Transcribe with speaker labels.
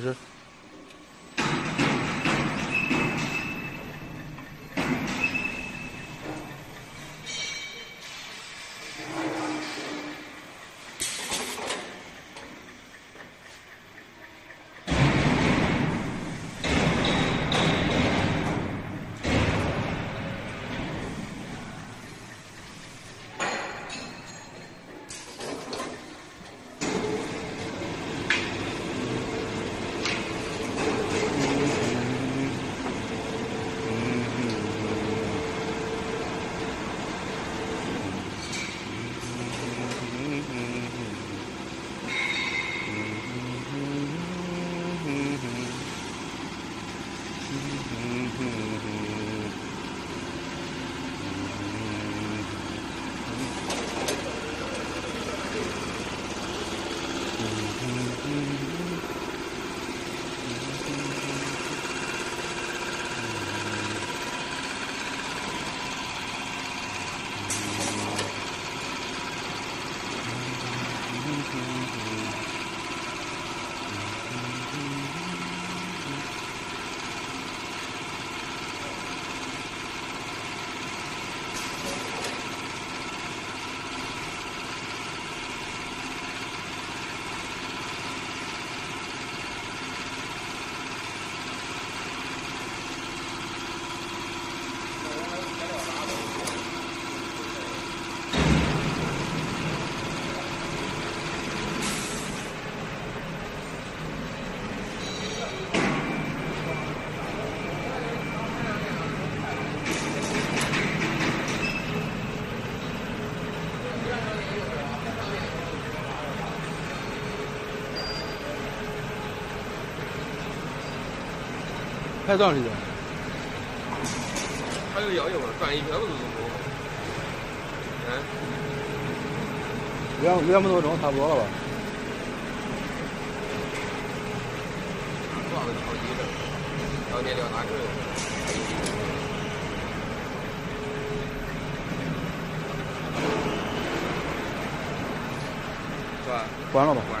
Speaker 1: 开 Hmm. 拍多长时间？
Speaker 2: 还有要求嘛？转一圈不是多？嗯，
Speaker 1: 两两分多钟差不多了吧？
Speaker 2: 主要是靠你的，要你要拿球。是吧？
Speaker 1: 关了吧。
Speaker 2: 关。